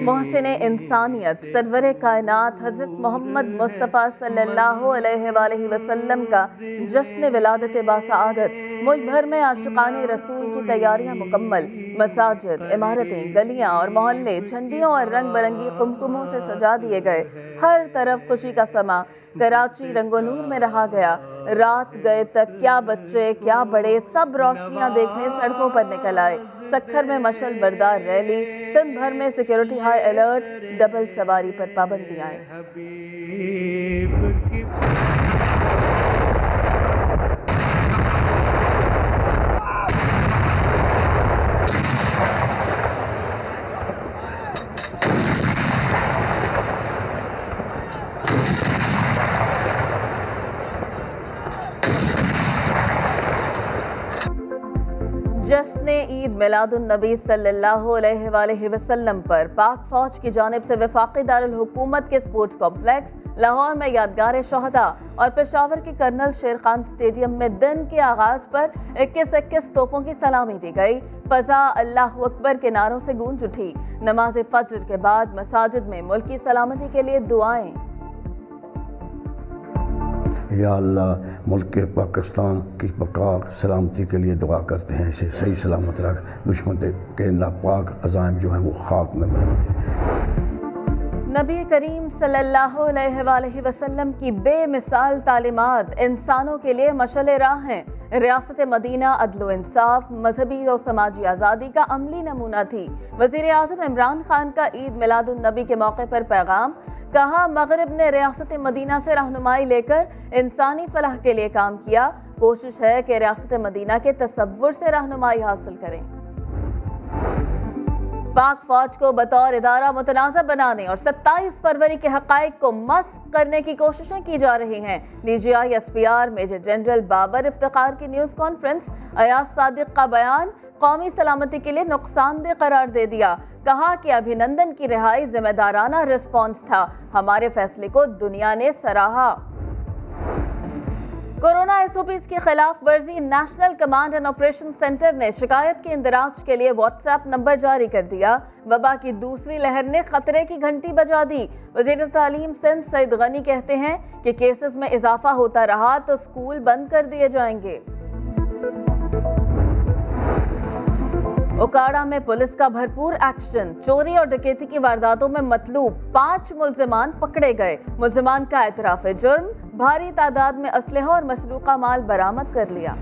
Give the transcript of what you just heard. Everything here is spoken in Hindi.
मोहसिन इंसानियत, सरवर कायनात, हज़रत मोहम्मद मुस्तफ़ा सल्लल्लाहु वसल्लम का जश्न विलादत बासआदत मुल्क भर में आशिकान रसूल की तैयारियाँ मुकम्मल, मसाजिद, इमारतें, गलियाँ और मोहल्ले झंडियों और रंग बिरंगी कुमकुमों से सजा दिए गए। हर तरफ़ खुशी का समा, कराची रंगोनूर में रहा गया। रात गए तक क्या बच्चे, क्या बड़े, सब रोशनियाँ देखने सड़कों पर निकल आए। सखर में मशल बरदार रैली सिंध भर में सिक्योरिटी हाई अलर्ट डबल सवारी पर पाबंदियाँ जश्न ईद मिलादुलनबी सल्लल्लाहु अलैहि वसल्लम पर पाक फौज की जानब से वफाकी दारकूमत के स्पोर्ट्स कॉम्प्लेक्स, लाहौर में यादगार शहदा और पेशावर के कर्नल शेर खान स्टेडियम में दिन के आगाज़ पर इक्कीस इक्कीस तोपों की सलामी दी गई। फजा अल्लाह अकबर के नारों से गूंज उठी। नमाज़ फजर के बाद मसाजिद में मुल्क सलामती के लिए दुआएँ। या अल्लाह, मुल्क पाकिस्तान की बका सलामती के लिए दुआ करते हैं, इसे सही सलामत रख। दुश्मन के नापाक अजाम जो हैं, वो खाक में बना दे नबी करीम सल्लल्लाहु अलैहि वसल्लम की बेमिसाल तालीमात इंसानों के लिए मशल राह हैं। रियासत मदीना अदलो इंसाफ, मजहबी और समाजी आज़ादी का अमली नमूना थी। वज़ीर अजम इमरान खान का ईद मिलादुलनबी के मौके पर पैगाम कहा, मगरब ने रियासत मदीना से रहनुमाई लेकर इंसानी फलाह के लिए काम किया। कोशिश है कि रियासत मदीना के तस्वुर से रहनुमाई हासिल करें। पाक फौज को बतौर इदारा मुतनाज़ बनाने और 27 फरवरी के हकाइक को मस्क करने की कोशिशें की जा रही हैं। D G I S P R major general Babar Iftikhar की न्यूज़ कॉन्फ्रेंस, अयाज सादिक का बयान, कौमी सलामती के लिए नुकसानदेह करार दे दिया। कहा कि अभिनंदन की रिहाई जिम्मेदाराना रिस्पॉन्स था। हमारे फैसले को दुनिया ने सराहा। कोरोना एसओपीज की खिलाफ वर्जी national command and operation centre ने शिकायत के इंदराज के लिए व्हाट्सएप नंबर जारी कर दिया। वबा की दूसरी लहर ने खतरे की घंटी बजा दी। वज़ीर तालीम सिंध सईद गनी कहते हैं कि केसेस में इजाफा होता रहा तो स्कूल बंद कर दिए जाएँगे। ओकाड़ा में पुलिस का भरपूर एक्शन। चोरी और डकैती की वारदातों में मतलूब पाँच मुलजमान पकड़े गए। मुलजमान का एतराफ जुर्म भारी तादाद में असलहा और मसलूका माल बरामद कर लिया।